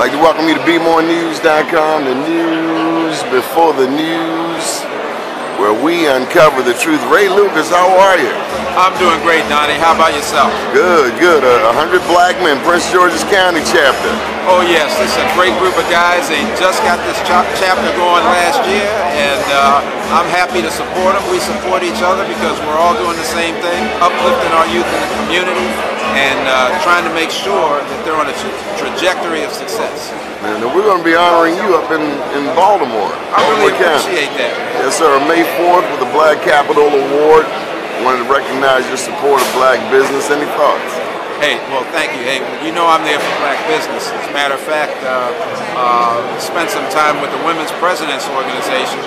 I'd like to welcome you to BmoreNews.com, the news before the news, where we uncover the truth. Ray Lucas, how are you? I'm doing great, Doni. How about yourself? Good, good. A uh, hundred black men, Prince George's County chapter. Oh yes, this is a great group of guys. They just got this ch chapter going last year, and uh, I'm happy to support them. We support each other because we're all doing the same thing, uplifting our youth in the community, and uh, trying to make sure that they're on a tra trajectory of success. And we're going to be honoring you up in, in Baltimore. I really appreciate that. Yes, sir. May 4th with the Black Capitol Award. Wanted to recognize your support of black business. Any thoughts? Hey, well, thank you. Hey, you know I'm there for black business. As a matter of fact, uh, uh, spent some time with the Women's Presidents Organization,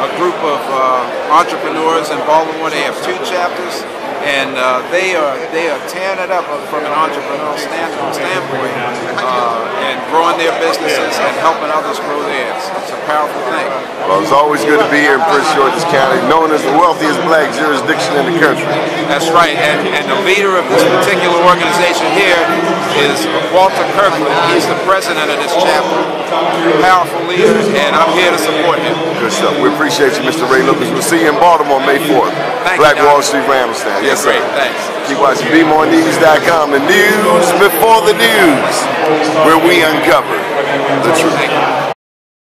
a group of uh, entrepreneurs in Baltimore. They have two chapters, and uh, they are they are tearing it up from an entrepreneurial standpoint uh, and growing their businesses and helping others grow theirs. It's a powerful thing. Well, it's always good to be here in Prince George's County, known as the wealthiest black jurisdiction in the country. That's right, and, and the leader of this particular organization here is Walter Kirkland. He's the president of this chapter. Powerful leader, and I'm here to support him. Good stuff. We appreciate you, Mr. Ray Lucas. We'll see you in Baltimore May 4th. Thank Black you, Wall Street Rams. Yes, great. Thanks. Keep watching BmoreNews.com, the news before the news, where we uncover the truth.